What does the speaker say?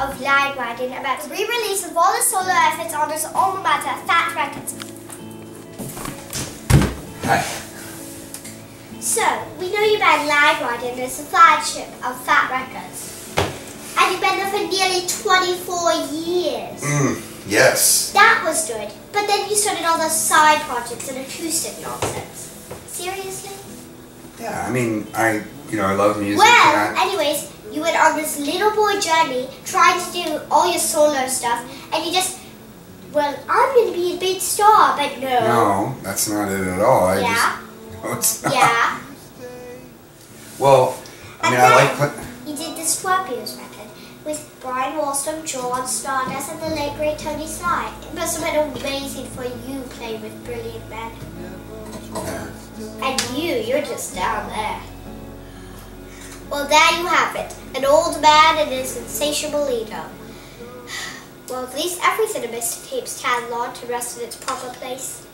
Of Lagwagon about the re-release of all the solo efforts on his alma mater, Fat Wreck Chords. Hi. So, we know you band Lagwagon is the flagship of Fat Wreck Chords. And you've been there for nearly 24 years. Mm, yes. That was good. But then you started all those side projects and acoustic nonsense. Seriously? Yeah, I mean, I, you know, I love music. Well, and I- anyways, you went on this little boy journey trying to do all your solo stuff, and you just, well, I'm going to be a big star, but no. no, that's not it at all. I Yeah. just, no, it's not. Yeah. Well, I mean, And I like. You did the Scorpios record with Brian Wahlstrom, Jon Snodgrass, and the late great Tony Sly. It must have been amazing for you playing with brilliant men. Yeah. And you, you're just down there. Well, there you have it. An old man and his insatiable ego. Well, at least everything in Mr. Cape's catalog to rest in its proper place.